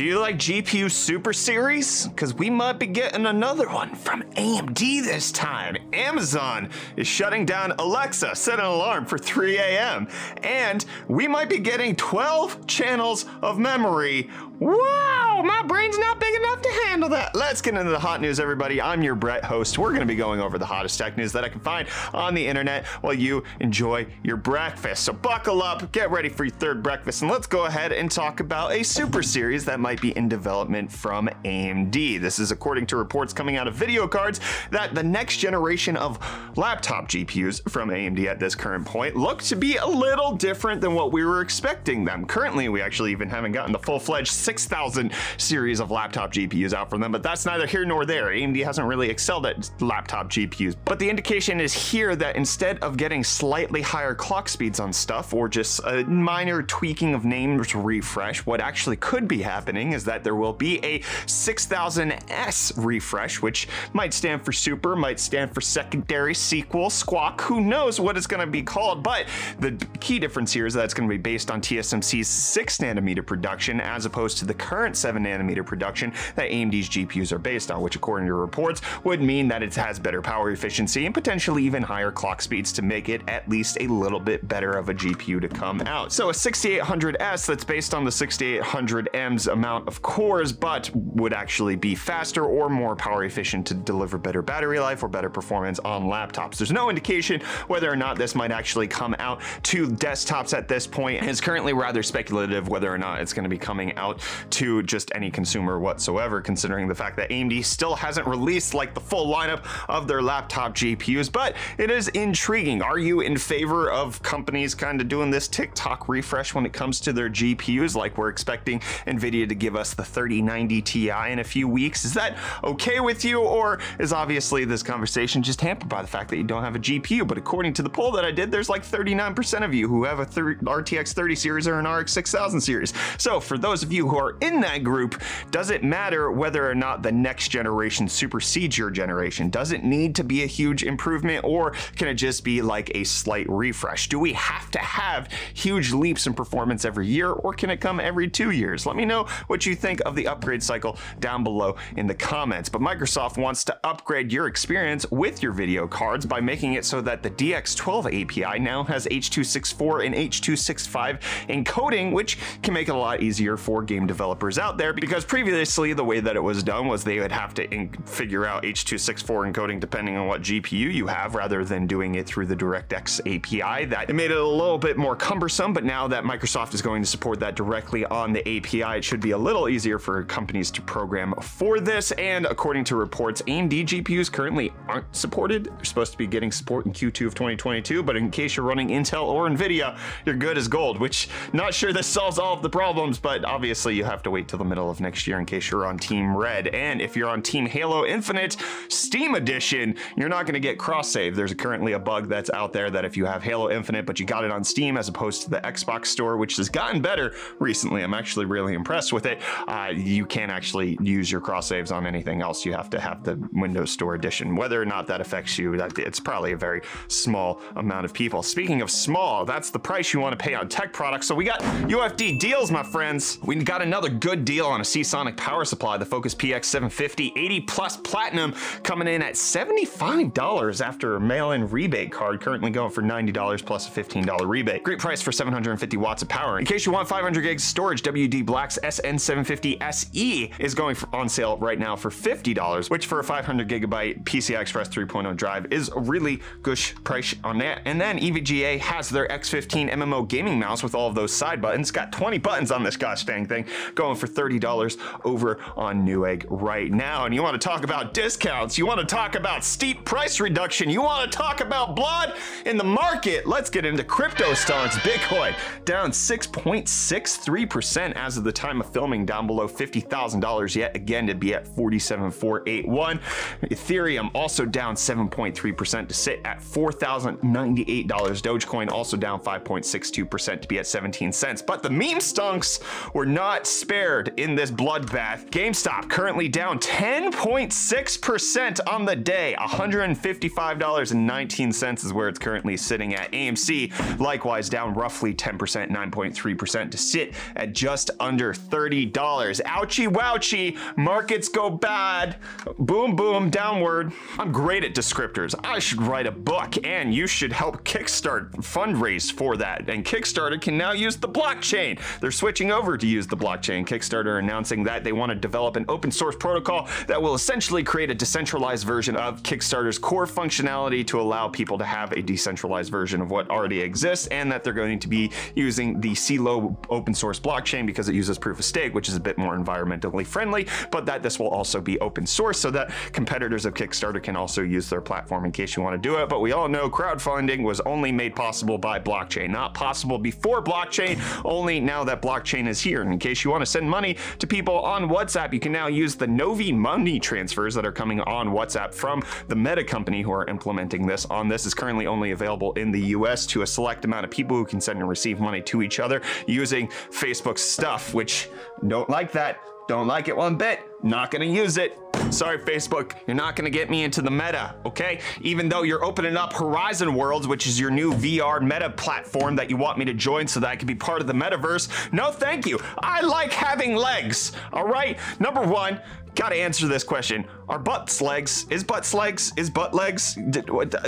Do you like GPU Super Series? Because we might be getting another one from AMD this time. Amazon is shutting down Alexa, set an alarm for 3 a.m. And we might be getting 12 channels of memory. Wow, my brain's not big enough to handle that. Let's get into the hot news, everybody. I'm your Brett host. We're going to be going over the hottest tech news that I can find on the internet while you enjoy your breakfast. So buckle up, get ready for your third breakfast, and let's go ahead and talk about a super series that might be in development from AMD. This is according to reports coming out of VideoCardz that the next generation of laptop GPUs from AMD at this current point look to be a little different than what we were expecting them. Currently, we actually even haven't gotten the full-fledged 6000 series of laptop GPUs out from them, but that's neither here nor there. AMD hasn't really excelled at laptop GPUs, but the indication is here that instead of getting slightly higher clock speeds on stuff or just a minor tweaking of names refresh, what actually could be happening is that there will be a 6000S refresh, which might stand for super, might stand for secondary, sequel, squawk, who knows what it's going to be called, but the key difference here is that it's going to be based on TSMC's 6 nanometer production as opposed to the current 7 nanometer production that AMD's GPUs are based on, which according to reports would mean that it has better power efficiency and potentially even higher clock speeds to make it at least a little bit better of a GPU to come out. So a 6800S that's based on the 6800M's amount of cores, but would actually be faster or more power efficient to deliver better battery life or better performance on laptops. There's no indication whether or not this might actually come out to desktops at this point. It's currently rather speculative whether or not it's going to be coming out to just any consumer whatsoever, considering the fact that AMD still hasn't released like the full lineup of their laptop GPUs, but it is intriguing. Are you in favor of companies kind of doing this tick-tock refresh when it comes to their GPUs? Like we're expecting NVIDIA to give us the 3090 Ti in a few weeks. Is that okay with you? Or is obviously this conversation just hampered by the fact that you don't have a GPU? But according to the poll that I did, there's like 39% of you who have a RTX 30 series or an RX 6000 series. So for those of you who are in that group, does it matter whether or not the next generation supersedes your generation? Does it need to be a huge improvement or can it just be like a slight refresh? Do we have to have huge leaps in performance every year or can it come every two years? Let me know what you think of the upgrade cycle down below in the comments. But Microsoft wants to upgrade your experience with your video cards by making it so that the DX12 API now has H.264 and H.265 encoding, which can make it a lot easier for game developers out there because previously the way that it was done was they would have to figure out H.264 encoding depending on what GPU you have rather than doing it through the DirectX API. That it made it a little bit more cumbersome, but now that Microsoft is going to support that directly on the API, it should be a little easier for companies to program for this. And according to reports, AMD GPUs currently aren't supported. They're supposed to be getting support in Q2 of 2022, but in case you're running Intel or Nvidia, you're good as gold, which not sure this solves all of the problems, but obviously you have to wait till the middle of next year in case you're on Team Red. And if you're on Team Halo Infinite Steam Edition, you're not going to get cross save. There's currently a bug that's out there that if you have Halo Infinite, but you got it on Steam as opposed to the Xbox store, which has gotten better recently, I'm actually really impressed with it. Uh, you can't actually use your cross saves on anything else. You have to have the Windows Store edition. Whether or not that affects you, that it's probably a very small amount of people. Speaking of small, that's the price you want to pay on tech products. So we got UFD deals, my friends. We got another good deal on a Seasonic power supply, the Focus PX 750 80 plus platinum, coming in at $75 after a mail-in rebate card, currently going for $90 plus a $15 rebate. Great price for 750 watts of power. In case you want 500 gigs storage, WD Black's SN750 SE is going for, on sale right now for $50, which for a 500 gigabyte PCI Express 3.0 drive is a really good price on that. And then EVGA has their X15 MMO gaming mouse with all of those side buttons. Got 20 buttons on this gosh dang thing, going for $30 over on Newegg right now. And you want to talk about discounts, you want to talk about steep price reduction, you want to talk about blood in the market. Let's get into crypto stocks. Bitcoin down 6.63% as of the time of filming, down below $50,000 yet again to be at 47,481. Ethereum also down 7.3% to sit at $4,098. Dogecoin also down 5.62% to be at 17 cents. But the meme stonks were not spared in this bloodbath. GameStop currently down 10.6% on the day, $155.19 is where it's currently sitting at. AMC likewise down roughly 10%, 9.3% to sit at just under $30. Ouchie wouchie, markets go bad. Boom, boom, downward. I'm great at descriptors. I should write a book and you should help Kickstart fundraise for that. And Kickstarter can now use the blockchain. They're switching over to use the blockchain. Kickstarter announcing that they want to develop an open source protocol that will essentially create a decentralized version of Kickstarter's core functionality to allow people to have a decentralized version of what already exists and that they're going to be using the CELO open source blockchain because it uses proof of stake, which is a bit more environmentally friendly, but that this will also be open source so that competitors of Kickstarter can also use their platform in case you want to do it. But we all know crowdfunding was only made possible by blockchain, not possible before blockchain, only now that blockchain is here. And in case you want to send money to people on WhatsApp, you can now use the Novi money transfers that are coming on WhatsApp from the Meta company who are implementing this on this is currently only available in the US to a select amount of people who can send and receive money to each other using Facebook stuff, which don't like that. Don't like it one bit. Not gonna use it. Sorry, Facebook, you're not gonna get me into the meta, okay? Even though you're opening up Horizon Worlds, which is your new VR meta platform that you want me to join so that I can be part of the metaverse. No, thank you. I like having legs, all right? Number one, gotta answer this question. Are butts legs? Is butts legs? Is butt legs?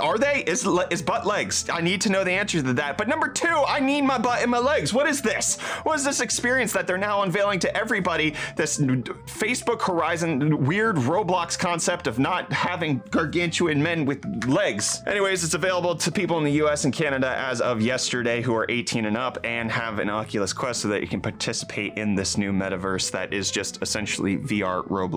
Are they? Is, is butt legs? I need to know the answer to that. But number two, I need my butt and my legs. What is this? What is this experience that they're now unveiling to everybody? This Facebook Horizon weird Roblox concept of not having gargantuan men with legs. Anyways, it's available to people in the US and Canada as of yesterday who are 18 and up and have an Oculus Quest so that you can participate in this new metaverse that is just essentially VR Roblox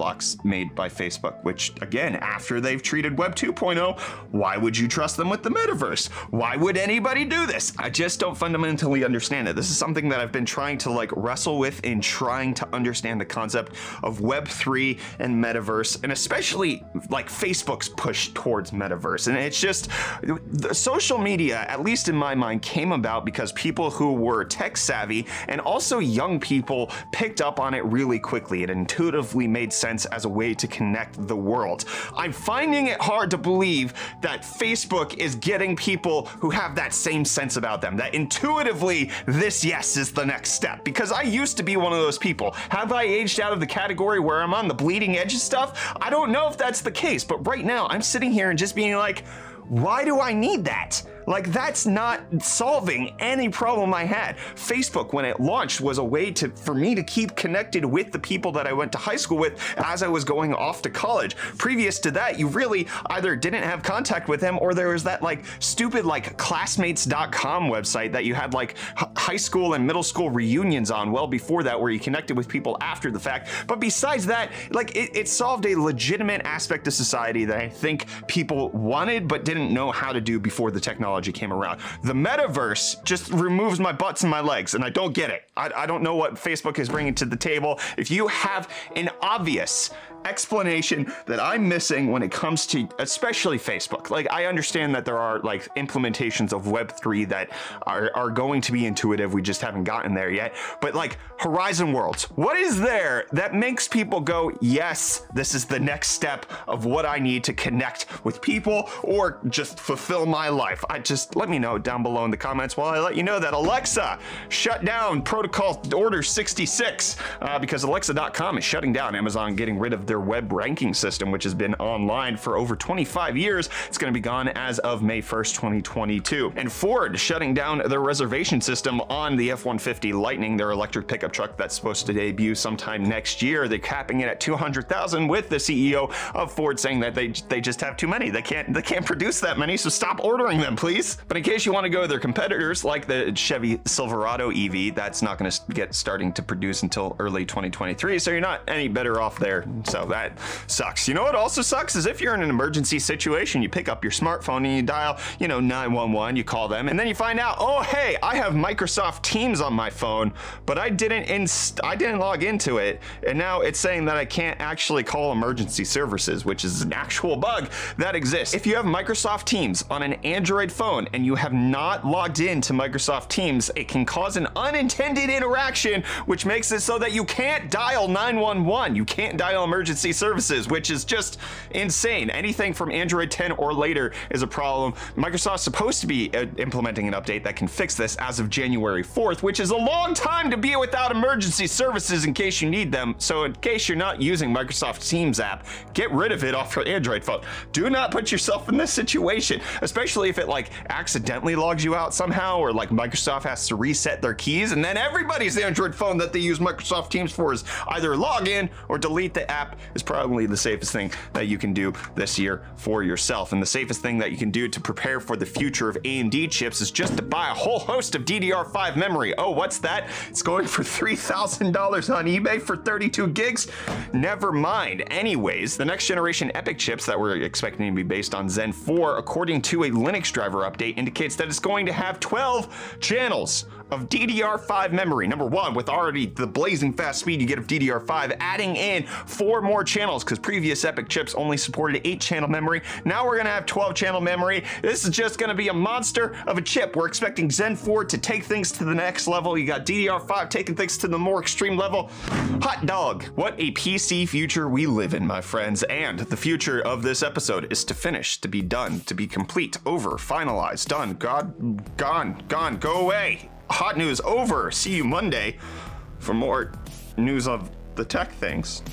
made by Facebook which again, after they've treated Web 2.0, why would you trust them with the metaverse? Why would anybody do this? I just don't fundamentally understand it. This is something that I've been trying to like wrestle with in trying to understand the concept of Web 3 and metaverse, and especially like Facebook's push towards metaverse. And it's just the social media, at least in my mind, came about because people who were tech savvy and also young people picked up on it really quickly. It intuitively made sense as a way to connect the world. I'm finding it hard to believe that Facebook is getting people who have that same sense about them, that intuitively this yes is the next step. Because I used to be one of those people. Have I aged out of the category where I'm on the bleeding edge of stuff? I don't know if that's the case, but right now I'm sitting here and just being like, why do I need that? Like, that's not solving any problem I had. Facebook, when it launched, was a way to for me to keep connected with the people that I went to high school with as I was going off to college. Previous to that, you really either didn't have contact with them or there was that like stupid like classmates.com website that you had like high school and middle school reunions on well before that where you connected with people after the fact. But besides that, like it, it solved a legitimate aspect of society that I think people wanted but didn't know how to do before the technology technology came around. The metaverse just removes my butts and my legs, and I don't get it. I, I don't know what Facebook is bringing to the table. If you have an obvious explanation that I'm missing when it comes to especially Facebook. Like I understand that there are like implementations of web3 that are, are going to be intuitive. We just haven't gotten there yet. But like Horizon Worlds, what is there that makes people go, yes, this is the next step of what I need to connect with people or just fulfill my life? I just let me know down below in the comments while I let you know that Alexa shut down protocol order 66 uh, because Alexa.com is shutting down Amazon getting rid of their web ranking system, which has been online for over 25 years. It's going to be gone as of May 1st, 2022. And Ford shutting down their reservation system on the F-150 Lightning, their electric pickup truck that's supposed to debut sometime next year. They're capping it at 200,000 with the CEO of Ford saying that they they just have too many. They can't they can't produce that many, so stop ordering them, please. But in case you want to go to their competitors like the Chevy Silverado EV, that's not going to get starting to produce until early 2023, so you're not any better off there. So that sucks. You know what also sucks is if you're in an emergency situation, you pick up your smartphone and you dial, you know, 911, you call them, and then you find out, oh hey, I have Microsoft Teams on my phone, but I didn't inst I didn't log into it, and now it's saying that I can't actually call emergency services, which is an actual bug that exists. If you have Microsoft Teams on an Android phone, phone and you have not logged in to Microsoft Teams, it can cause an unintended interaction, which makes it so that you can't dial 911. You can't dial emergency services, which is just insane. Anything from Android 10 or later is a problem. Microsoft's supposed to be uh, implementing an update that can fix this as of January 4th, which is a long time to be without emergency services in case you need them. So, in case you're not using Microsoft Teams app, get rid of it off your Android phone. Do not put yourself in this situation, especially if it like accidentally logs you out somehow, or like Microsoft has to reset their keys, and then everybody's Android phone that they use Microsoft Teams for is either log in or delete the app is probably the safest thing that you can do this year for yourself. And the safest thing that you can do to prepare for the future of AMD chips is just to buy a whole host of DDR5 memory. Oh, what's that? It's going for $3,000 on eBay for 32 gigs? Never mind. Anyways, the next generation EPYC chips that we're expecting to be based on Zen 4, according to a Linux driver update, indicates that it's going to have 12 channels of DDR5 memory. Number one, with already the blazing fast speed you get of DDR5, adding in four more channels because previous EPYC chips only supported eight channel memory. Now we're gonna have 12 channel memory. This is just gonna be a monster of a chip. We're expecting Zen 4 to take things to the next level. You got DDR5 taking things to the more extreme level. Hot dog. What a PC future we live in, my friends. And the future of this episode is to finish, to be done, to be complete, over, finalized, done, God, gone, gone, go away hot news over. See you Monday for more news of the tech things.